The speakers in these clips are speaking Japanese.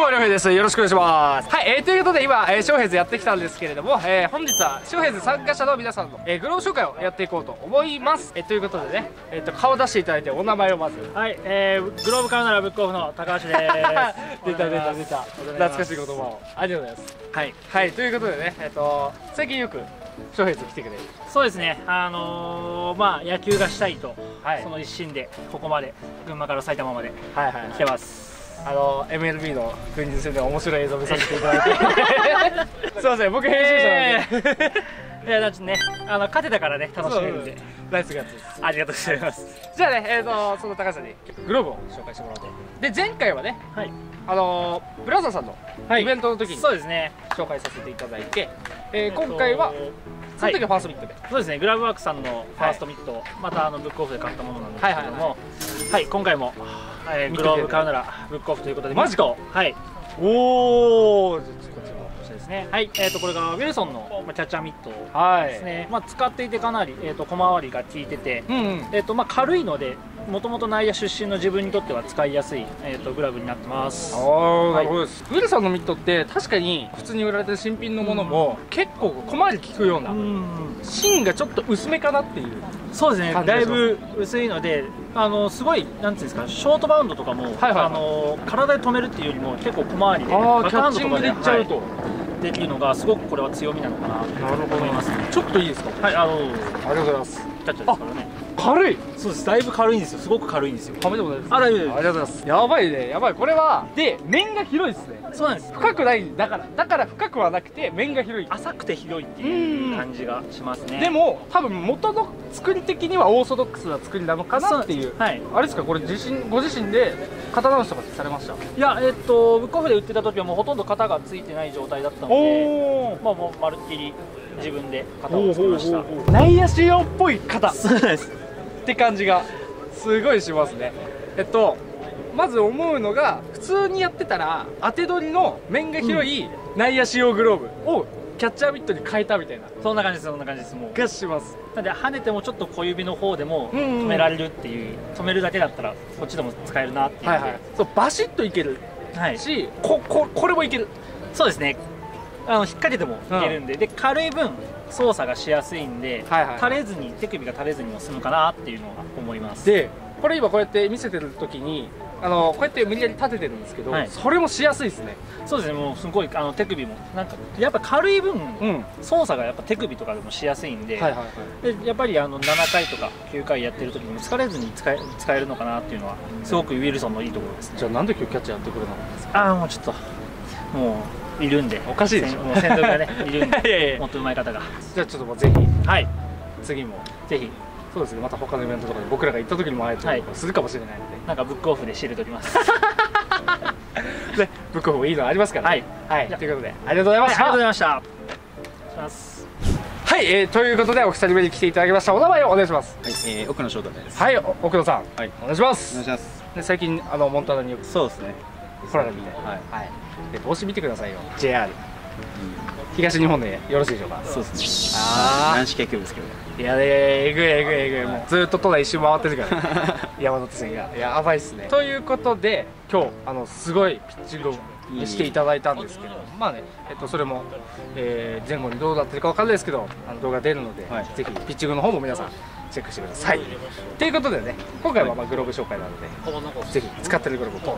どうも、りょうへいです。よろしくお願いします。はい、えー、ということで今、えー、ショーヘイズやってきたんですけれども、えー、本日はショーヘイズ参加者の皆さんの、えー、グローブ紹介をやっていこうと思います。えー、ということでね、えっ、ー、と、顔出していただいてお名前をまず。はい、えー、グローブ買うならブックオフの高橋です。出た出た出た。懐かしい言葉を。ありがとうございます。はい。はい、ということでね、えっ、ー、と、最近よく、ショーヘイズ来てくれるそうですね、あのー、まあ、野球がしたいと、はい、その一心でここまで群馬から埼玉まで来てます、あの MLB の軍事戦で面白い映像見させていただいて。すいません僕編集者なんで、えー、いやだってねあの勝てたからね楽しめるんで。ナイスガッツです。ありがとうございます。じゃあねえーとその高橋さんにグローブを紹介してもらってで前回はね、はい、あのブラザーさんのイベントの時に、そうですね。紹介させていただいて、えー、今回はその時はファーストミットで、そうですねグラブワークさんのファーストミット、はい、またあのブックオフで買ったものなんですけども、はい、はい。はい、今回もえー、グローブ買うならブックオフということで。マジか。はい。おおですね。はい、えー、とこれがウィルソンのキャッチャーミットですね、はい、まあ、使っていてかなり、えーと、小回りが効いてて、うんうん、えーとまあ、軽いのでもともと内野出身の自分にとっては使いやすい、えーと、グラブになってます。ああ、なるほどです、ウィルソンのミットって確かに普通に売られてる新品のものも、結構小回り効くような、うん、芯がちょっと薄めかなっていうそうですね。だいぶ薄いのであのすごいなんていうんですかショートバウンドとかも、はいはいはい、あの体で止めるっていうよりも結構小回りでバックハンドとかでいっちゃうと、はい、できるのがすごくこれは強みなのかなと思いますね。ちょっといいですか？はいあのありがとうございます。キャッチャーですからね軽い。そうです。だいぶ軽いんですよ。すごく軽いんですよ。はめても大丈夫です。あ大丈夫ありがとうございます。やばいね。やばい。これはで面が広いですね。そうなんです。深くないだから。だから深くはなくて面が広い。浅くて広いっていう感じがしますね。でも多分元の作り的にはオーソドックスな作りなのかなっていう。はい。あれですか？これ自身ご自身で型直しとかされました？いやえっとブックオフで売ってた時はもうほとんど型がついてない状態だったのでまあもうまるっきり自分で型を作りました。内野仕様っぽい型。そうですって感じがすごいしますね。えっとまず思うのが普通にやってたら当て取りの面が広い内野仕様グローブをキャッチャーミットに変えたみたいな。そんな感じですそんな感じですもう。がします。なんで跳ねてもちょっと小指の方でも止められるっていう、うんうん、止めるだけだったらこっちでも使えるなっていう。はい、はい、そうバシッといける。し、こここれもいける。そうですね。あの引っ掛けてもいけるんで、うん、で軽い分操作がしやすいんで、はいはい、垂れずに手首が垂れずにも済むかなっていうのは思います。でこれ今こうやって見せてる時にあのこうやって無理やり立ててるんですけど、はい、それもしやすいですね。そうですねもうすごいあの手首もなんかやっぱ軽い分、うん、操作がやっぱ手首とかでもしやすいんではいはいはい、でやっぱりあの7回とか9回やってる時に疲れずに使え使えるのかなっていうのはすごくウィルソンのいいところですね。じゃあなんで今日キャッチャーやってくれなかったんですか？ああもうちょっともういるんで。おかしいでしょ。もう先頭がね いるんで。いやいやもっと上手い方が。じゃあちょっともうぜひ。はい。次も。ぜひ。そうですね。また他のイベントとかで僕らが行った時にも会えたりするかもしれないので、なんかブックオフでシールときますでブックオフいいのありますから、ね、はい、はい、ということでありがとうございました、はい、ありがとうございました。しますはい、えー、ということでお二人目に来ていただきました。お名前をお願いします。はい、えー、奥野翔太です。はい奥野さん。はい。お願いします。お願いします。で最近あのモンタナによく。そうですね来られてはい、はい、で帽子見てくださいよ。JR 東日本でよろしいでしょうか？そうですね。ああ軟式野球部ですけど。いやえぐいえぐい。えぐい。もうずっと都内一周回ってるから。山手線が。やばいっすね。ということで今日あのすごいピッチングをしていただいたんですけどまあね、えっと、それも、えー、前後にどうなってるか分かんないですけどあの動画出るので、はい、ぜひピッチングの方も皆さんチェックしてください。ということでね今回はまあグローブ紹介なので、ぜひ使ってるグローブポン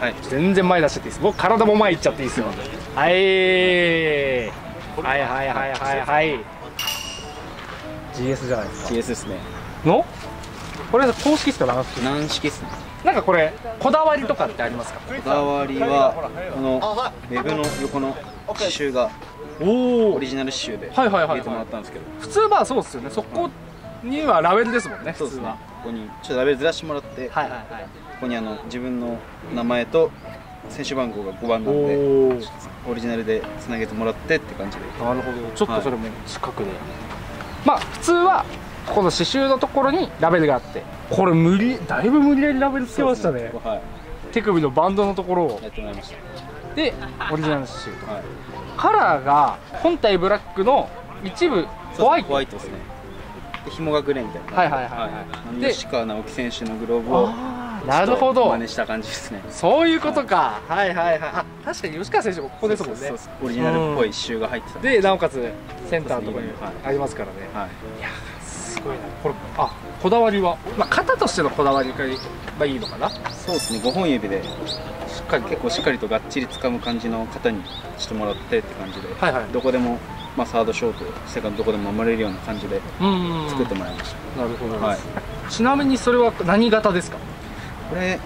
はい。全然前出しちゃっていいです。僕体も前行っちゃっていいですよはい。はいはいはいはいはい。GS じゃないですか。GS ですね。の？これ公式っすか？軟式。軟式っすねなんかこれこだわりとかってありますか？こだわりはこのウェブの横の刺繍がオリジナル刺繍で入れてもらったんですけど。普通まあそうっすよね。そこにはラベルですもんねそうですね。ここにちょっとラベルずらしてもらって、はいはいはい、ここにあの自分の名前と選手番号が5番なんでオリジナルでつなげてもらってって感じで。なるほど。ちょっとそれも近くで、はい、まあ普通はここの刺繍のところにラベルがあって。これ無理だいぶ無理やりラベルつけましたね、ね、はい、手首のバンドのところを。やってもらいました。でオリジナル刺繍と、はい、カラーが本体ブラックの一部。ホワイトホワイトですね。紐がグレーみたいな。はいはいはい、はい、吉川直樹選手のグローブをなるほど。真似した感じですね。そういうことか、はい、はいはいはい。あ確かに吉川選手もここですもんね。オリジナルっぽいシューが入ってた。でなおかつセンターのところにありますからね、はい、いやすごいな。これあこだわりは、まあ、型としてのこだわりがいいのかな？そうですね。5本指でしっかり。結構しっかりとがっちり掴む感じの型にしてもらってって感じで、はいはい、どこでもまあ、サードショートセカンドどこでも守れるような感じで作ってもらいました。なるほど、はい、ちなみにそれは何型ですか？これ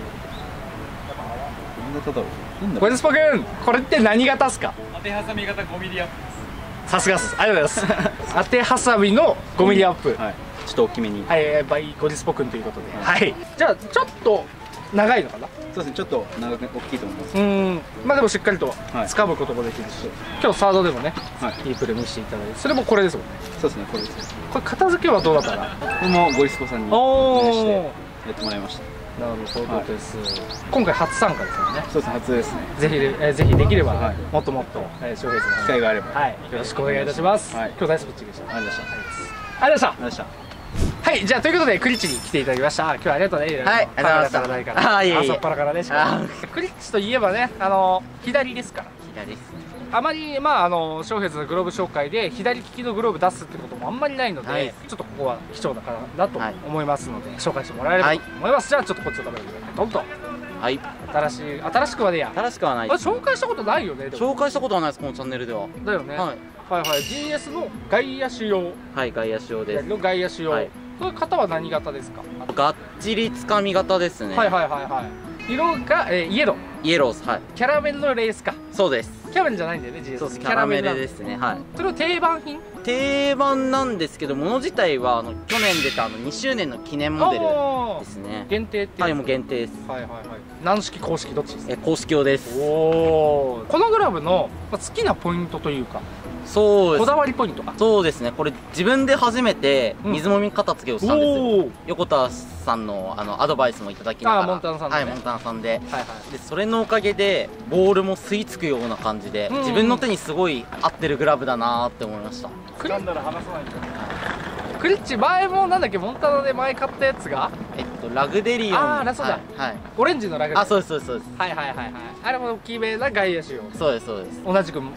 何型だろう？これって何型ですか？当てはさみ型5ミリアップさすがです。ありがとうございます。当てはさみの5ミリアップ、はい、ちょっと大きめに。はいバイゴリスポ君ということで、はい、はい、じゃあちょっと長いのかな？そうですね。ちょっと長く大きいと思います。うん。まあでもしっかりと掴むこともできるし、はい、今日サードでもね、はい、いいプレー見せていただいて。それもこれですもんね。そうですねこれです。これ片付けはどうだったら？これもゴリスコさんにお願いしてやってもらいましたなるほどです、はい、今回初参加ですよね。そうですね初ですね。ぜひ、えー、ぜひできれば、はい、もっともっと、えー、翔平さん機会があれば、はい、よろしくお願いいたします、はい、今日大好きでした。ありがとうございました。ありがとうございました。はい。じゃあということでクリッチに来ていただきました。今日はありがとうね。はいありがとうございました。あいえいえ。朝っぱらからね。クリッチといえばねあの左ですから。左ですあまりまああのショーヘズのグローブ紹介で左利きのグローブ出すってこともあんまりないので、はい、ちょっとここは貴重なかなと思いますので、はい、紹介してもらえればと思います、はい、じゃあちょっとこっちを食べてください。どんどんはい新しい新しくはねや。新しくはない。紹介したことないよね紹介したことはないですこのチャンネルでは。だよね、はい、はいはい。GS の外野手用はい外野手用です。の外野手用、はい。これ型は何型ですか？がっちりつかみ型ですね。はいはいはいはい。色が、えー、イエロー。イエローです。はい。キャラメルのレースか。そうですキャラメルじゃないんだよねそうですキャラメルですねはい。それは定番品？定番なんですけどもの自体はあの去年出たあの2周年の記念モデルですね。限定ってはいもう限定です。はいはいはい。軟式硬式どっちですか？え硬式用です。おおこのグラブの好きなポイントというかそうこだわりポイントそうですね。これ自分で初めて水もみ片付けをしたんですよ、うん、横田さんのあのアドバイスもいただきながら。モンタナさんで、ね、はいモンタナさんで。はいはい、でそれのおかげでボールも吸い付くような感じで、うん、自分の手にすごい合ってるグラブだなって思いました。掴んだら離さないクリッチ前もなんだっけモンタナで前買ったやつが？とラグデリオン。ああそうだ、はい、オレンジのラグデリオン。あそうですそうですそうです。はいはいはいはい。あれも大きめな外野手用そうですそうです。同じくモン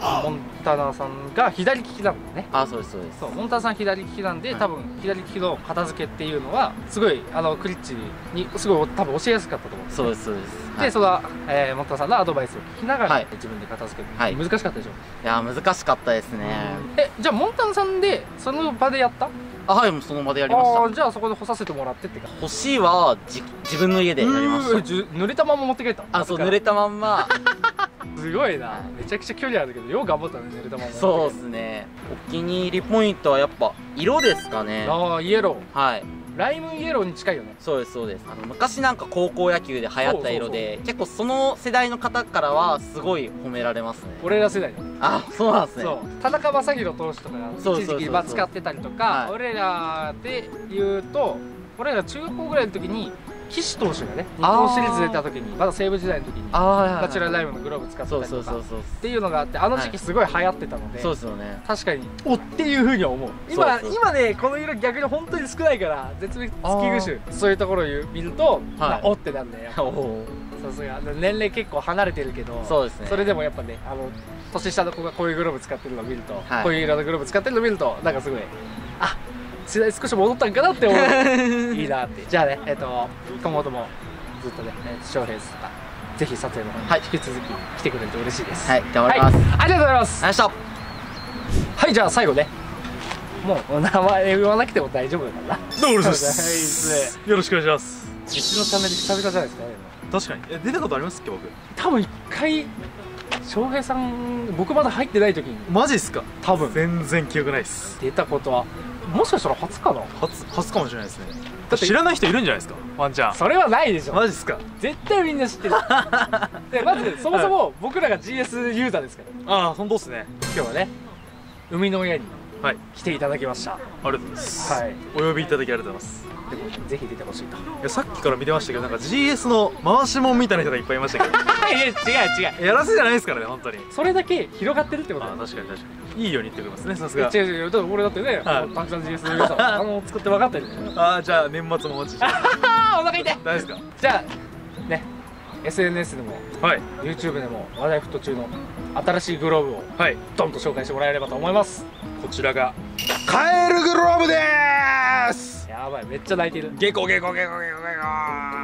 タナさんが左利きなんだね。あそうですそうです。そうモンタナさん左利きなんで、はい、多分左利きの片付けっていうのはすごいあのクリッチにすごい多分教えやすかったと思うそうですそうです。で、はい、その、えー、モンタナさんのアドバイスを聞きながら、はい、自分で片付ける、はい、難しかったでしょいや難しかったですね。えじゃあモンタナさんでその場でやった？あはいもうその場でやりました。じゃあそこで干させてもらってってか干しはじ自分の家でやりました濡れたまま持って帰った。あそう濡れたまんま。すごいな。めちゃくちゃ距離あるけどよう頑張ったね濡れたまま。そうですね。お気に入りポイントはやっぱ色ですかね。ああイエロー。はいライムイエローに近いよね。そうですそうです。あの昔なんか高校野球で流行った色で結構その世代の方からはすごい褒められますね。俺ら世代あそうなんですね。そう。田中将大投手とかが一時期使ってたりとか、はい、俺らで言うと俺ら中学校ぐらいの時に岸投手がね日本シリーズ出た時にまだ西武時代の時にナチュラルライブのグローブ使ってたりとかっていうのがあってあの時期すごい流行ってたので、そうですよね。確かに。おっていうふうには思う。今今ねこの色逆に本当に少ないから絶滅危惧種。そういうところを見ると、はい。おってなんだよ。さすが。年齢結構離れてるけどそうですね。それでもやっぱねあの年下の子がこういうグローブ使ってるのを見ると、はい、こういう色のグローブ使ってるのを見るとなんかすごいあ時代少し戻ったんかなって思う。いいなって。じゃあねえっ、ー、と今後ともずっとね翔平さんぜひ撮影の方に引き続き来てくれると嬉しいです。はい頑張ります、はい、ありがとうございます。ありがとうはいじゃあ最後ね。もう名前言わなくても大丈夫だからな。どうもです。よろしくお願いします。うちのチャンネル久々じゃないですかね確かに。え出たことありますっけ僕？多分一回翔平さん僕まだ入ってない時に。マジっすか？多分。全然記憶ないっす。出たことはもしかしたら初かな？初初かもしれないですね。だって知らない人いるんじゃないですか？ワンちゃん。それはないでしょ。マジっすか？絶対みんな知ってる。でまずそもそも僕らが GS ユーザーですから。ああ本当っすね。今日はね生みの親に来ていただきました、はい、ありがとうございます、はい、お呼びいただきありがとうございます。でもぜひ出てほしいと。いやさっきから見てましたけどなんか GS の回しもんみたいな人がいっぱいいましたけど。いや違う違う。やらせじゃないですからね本当に。それだけ広がってるってことあ確かに確かにいいように言ってくれますねさすが。違う違うだ俺だってね、はい、たくさん GS の良さ あの作って分かったよ。ああじゃあ年末もお待ちして お腹痛い。大丈夫ですか？じゃあね SNS でも、はい、YouTube でも話題沸騰中の新しいグローブを、はい、ドンと紹介してもらえればと思います。こちらがカエルグローブです！やばいめっちゃ泣いてる。ゲコゲコゲコゲコゲコ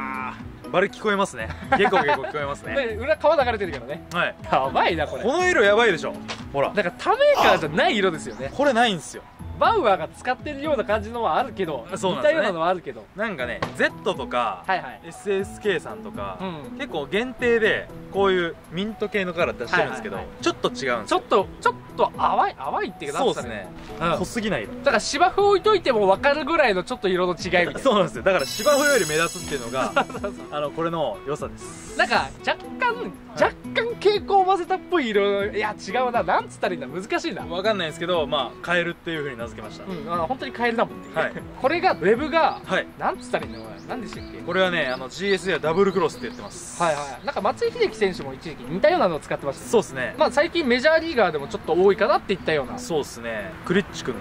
バル聞こえますね。ゲコゲコ聞こえますね。裏川流れてるからね。はい。やばいなこれ。この色やばいでしょ。ほら。だからタメーカーじゃない色ですよね。これないんですよ。バウアーが使ってるような感じのはあるけどそうなん、ね、似たようなのはあるけど。なんかね Z とか、はいはい、SSK さんとか、うん、結構限定でこういうミント系のカラー出してるんですけど、はいはいはい、ちょっと違うんですよ。ちょっとちょっと淡い淡いっていうかそうですね、うん、濃すぎない色だから芝生置いといても分かるぐらいのちょっと色の違いみたいな。そうなんですよ。だから芝生より目立つっていうのが あのこれの良さです。なんか若干若干蛍光を混ぜたっぽい色いや違うな。なんつったらいいんだ。難しいな。分かんないですけどまあカエルっていうふうに名付けました、うん、あの本当にカエルだもんね、はい、これがウェブが、はい、なんつったらいいんだ何でしたっけ？これはねあの GS やダブルクロスって言ってます。はいはい。なんか松井秀喜選手も一時期似たようなのを使ってました、ね、そうですね。まあ最近メジャーリーガーでもちょっと多いかなっていったような。そうですね。クリッチ君の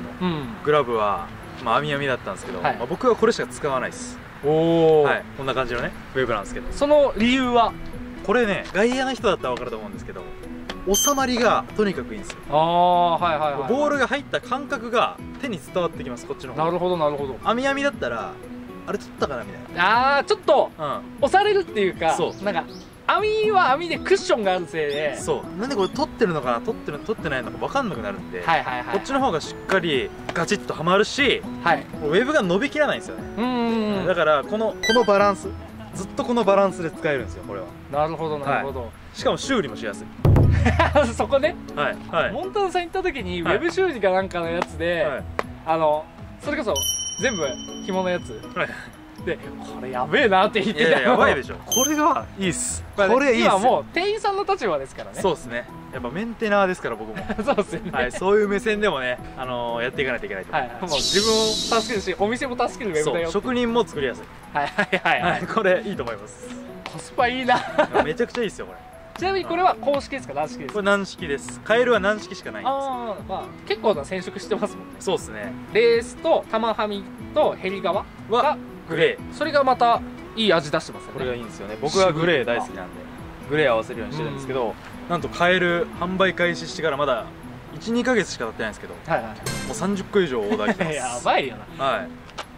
グラブは、まあ網網だったんですけど、はい、まあ、僕はこれしか使わないです。おお、はい、こんな感じのねウェブなんですけど。その理由は？これね外野の人だったら分かると思うんですけど収まりがとにかくいいんですよ。ああはいはいはい、はい、ボールが入った感覚が手に伝わってきますこっちの方。なるほどなるほど。網網だったらあれ取ったかなみたいな。ああちょっと、うん、押されるっていうかそう。なんか網は網でクッションがあるせいで。そう。なんでこれ取ってるのかな取ってる取ってないのか分かんなくなるんで、はいはいはい、こっちの方がしっかりガチッとはまるし、はい、ウェブが伸びきらないんですよね。うんだからこのこのバランス。ずっとこのバランスで使えるんですよこれは。なるほどなるほど、はい、しかも修理もしやすい。そこね。はい、はい、モンタナさん行った時に、ウェブ修理かなんかのやつで、はい、あのそれこそ全部紐のやつ、はいでこれやべえなって言ってたやばいでしょ。これがいいっす、これいいっす今もう店員さんの立場ですからね。そうですね。やっぱメンテナーですから僕も。そうですね、はい、そういう目線でもね、あのー、やっていかないといけないと、はい、もう自分を助けるしお店も助けるウェブだよ職人も作りやすい。はいはいはい、はい、これいいと思います。コスパいいな。めちゃくちゃいいですよこれ。ちなみにこれは公式ですか？軟式ですか？これ軟式です。カエルは軟式しかないんです。ああまあ結構な染色してますもんね。そうですね。レースと玉はみとヘリ側はグレー。それがまたいい味出してますよね。これがいいんですよね。僕はグレー大好きなんで。グレー合わせるようにしてるんですけど、なんとカエル販売開始してからまだ12か月しか経ってないんですけど、はいはい、もう30個以上オーダー来てます。やばいよな。はい。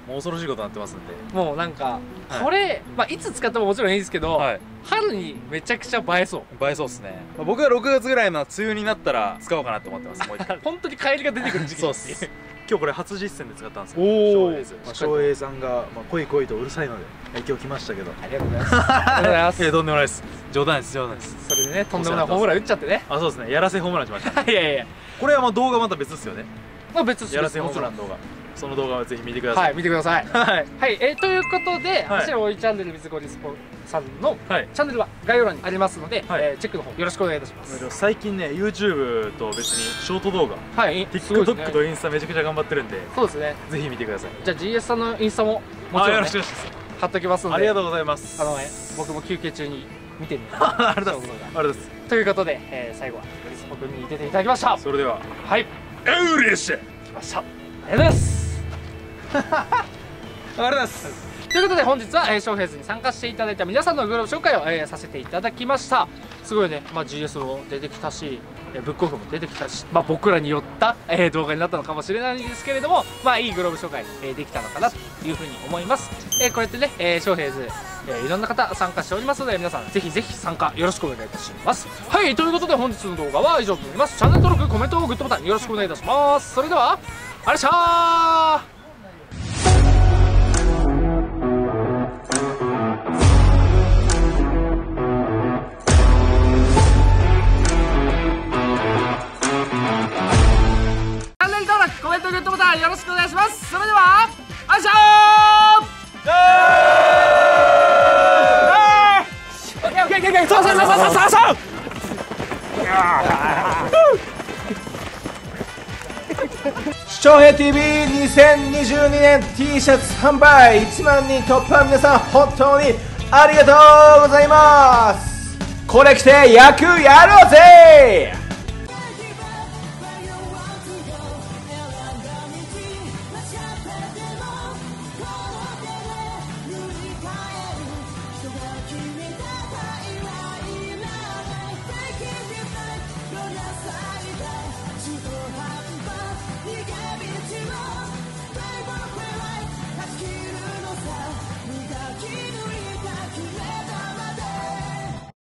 もう恐ろしいことになってますんで。もうなんかこれ、はい、まあ、いつ使ってももちろんいいですけど、はい、春にめちゃくちゃ映えそう。映えそうですね、まあ、僕は6月ぐらいの梅雨になったら使おうかなと思ってますもう一回。本当に帰りが出てくる時期そうです今日これ初実践で使ったんですよ。おお翔平さん。が、まあ、来い来いとうるさいので今日来ましたけど。ありがとうございます。ありがとうございます。いやとんでもないです。冗談です冗談です。それでねとんでもないホームラン打っちゃってね。あそうですね。やらせホームランしました。いやいやこれはまあ動画また別ですよね。まあ別です。やらせホームラン動画その動画はぜひ見てください。はい見てください。はい、はい、えー、ということで「走るおいチャンネル水ゴリスポさんのチャンネルは概要欄にありますので、はい、えー、チェックの方よろしくお願いいたします。最近ね YouTube と別にショート動画はい。TikTok とインスタめちゃくちゃ頑張ってるんでそうですね。ぜひ見てください。じゃあ GS さんのインスタももちろん、ね、よろしくお願いします。貼っときますので。ありがとうございます。あの、ね、僕も休憩中に見てみます。ありがとうございます。ということで、えー、最後はゴリスポ君に出ていただきました。それでは。はい。うれしい来ました。ありがとうございます ありがとうございます。ということで本日は、えー、ショーフェイズに参加していただいた皆さんのグローブ紹介を、えー、させていただきました。すごいね、まあ、GS も出てきたし、えー、ブックオフも出てきたし、まあ、僕らによった、えー、動画になったのかもしれないんですけれどもまあいいグローブ紹介、えー、できたのかなというふうに思います、えー、こうやってね、えー、ショーフェイズえー、いろんな方参加しておりますので皆さんぜひぜひ参加よろしくお願いいたします。はいということで本日の動画は以上となります。チャンネル登録コメントグッドボタンよろしくお願いいたします。それではあれしゃー翔平 TV2022 年 T シャツ販売1万人突破皆さん本当にありがとうございます。これ着て野球やろうぜ!